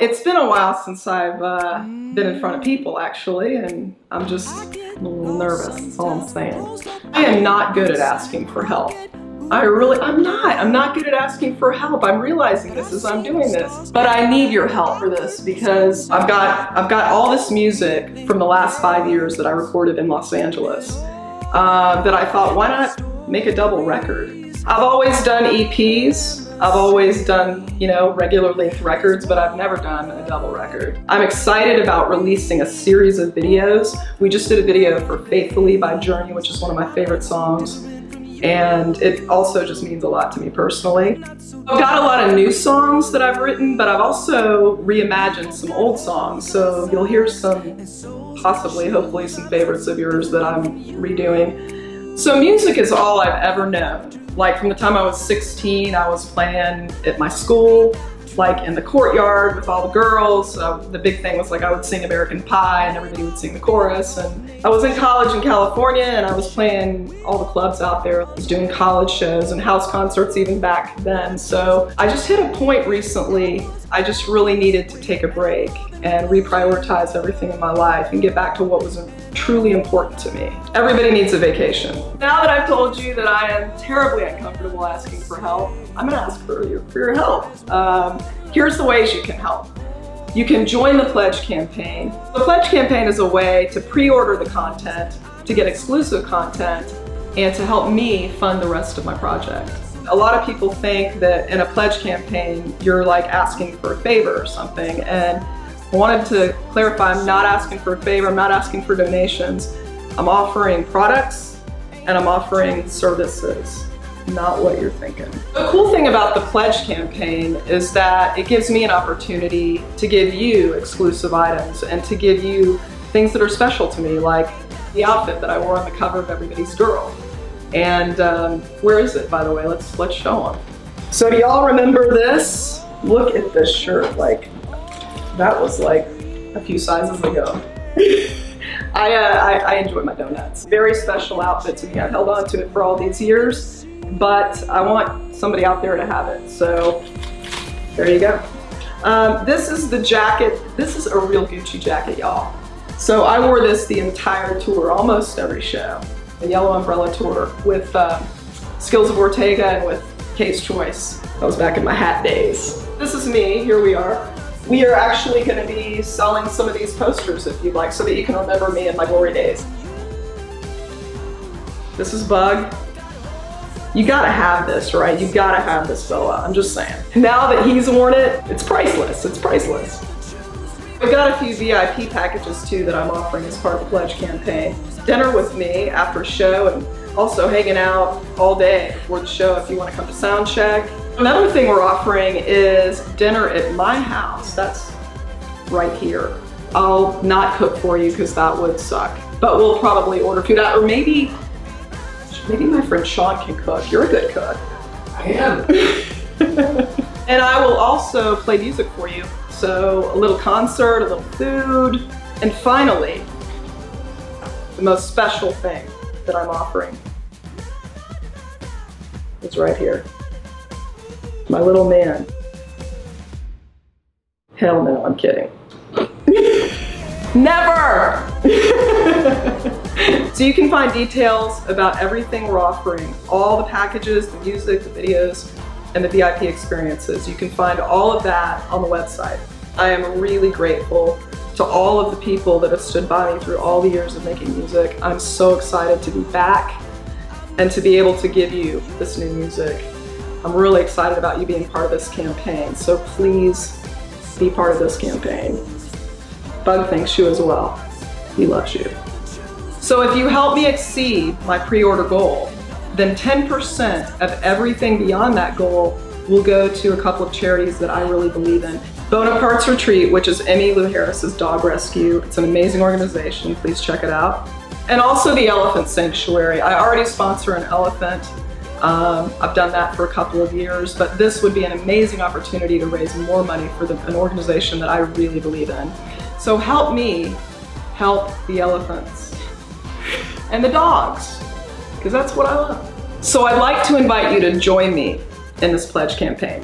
It's been a while since I've uh, been in front of people actually, and I'm just a little nervous, that's all I'm saying. I am not good at asking for help. I really, I'm not. I'm not good at asking for help. I'm realizing this as I'm doing this. But I need your help for this because I've got, I've got all this music from the last five years that I recorded in Los Angeles uh, that I thought, why not make a double record? I've always done EPs. I've always done, you know, regular length records, but I've never done a double record. I'm excited about releasing a series of videos. We just did a video for Faithfully by Journey, which is one of my favorite songs. And it also just means a lot to me personally. I've got a lot of new songs that I've written, but I've also reimagined some old songs. So you'll hear some, possibly, hopefully some favorites of yours that I'm redoing. So music is all I've ever known. Like from the time I was 16, I was playing at my school, like in the courtyard with all the girls. Uh, the big thing was like I would sing American Pie and everybody would sing the chorus. And I was in college in California and I was playing all the clubs out there. I was doing college shows and house concerts even back then. So I just hit a point recently I just really needed to take a break and reprioritize everything in my life and get back to what was truly important to me. Everybody needs a vacation. Now that I've told you that I am terribly uncomfortable asking for help, I'm gonna ask for your, for your help. Um, here's the ways you can help. You can join the Pledge campaign. The Pledge campaign is a way to pre-order the content, to get exclusive content, and to help me fund the rest of my project. A lot of people think that in a pledge campaign, you're like asking for a favor or something. And I wanted to clarify, I'm not asking for a favor, I'm not asking for donations. I'm offering products and I'm offering services, not what you're thinking. The cool thing about the pledge campaign is that it gives me an opportunity to give you exclusive items and to give you things that are special to me, like the outfit that I wore on the cover of Everybody's Girl. And um, where is it, by the way? Let's let's show them. So do y'all remember this? Look at this shirt. Like that was like a few sizes ago. I, uh, I, I enjoy my donuts. Very special outfit to me. I've held on to it for all these years, but I want somebody out there to have it. So there you go. Um, this is the jacket. This is a real Gucci jacket, y'all. So I wore this the entire tour, almost every show the Yellow Umbrella Tour with uh, Skills of Ortega and with Case Choice. That was back in my hat days. This is me, here we are. We are actually gonna be selling some of these posters if you'd like so that you can remember me in my glory days. This is Bug. You gotta have this, right? You gotta have this fella, I'm just saying. Now that he's worn it, it's priceless, it's priceless. I've got a few VIP packages too that I'm offering as part of the Pledge campaign. Dinner with me after a show and also hanging out all day before the show if you want to come to sound check. Another thing we're offering is dinner at my house. That's right here. I'll not cook for you because that would suck. But we'll probably order food out or maybe maybe my friend Sean can cook. You're a good cook. I am. and I will also play music for you. So a little concert, a little food, and finally, the most special thing that I'm offering is right here. My little man. Hell no, I'm kidding. Never! so you can find details about everything we're offering, all the packages, the music, the videos, and the VIP experiences. You can find all of that on the website. I am really grateful to all of the people that have stood by me through all the years of making music. I'm so excited to be back and to be able to give you this new music. I'm really excited about you being part of this campaign, so please be part of this campaign. Bug thanks you as well. He loves you. So if you help me exceed my pre-order goal, then 10% of everything beyond that goal will go to a couple of charities that I really believe in. Bonaparte's Retreat, which is Emmylou Harris's dog rescue. It's an amazing organization, please check it out. And also the Elephant Sanctuary. I already sponsor an elephant. Um, I've done that for a couple of years, but this would be an amazing opportunity to raise more money for the, an organization that I really believe in. So help me help the elephants and the dogs because that's what I love. So I'd like to invite you to join me in this pledge campaign.